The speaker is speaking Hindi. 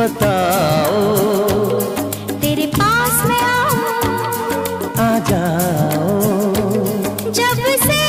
बताओ। तेरे पास में आओ आ जाओ। जब से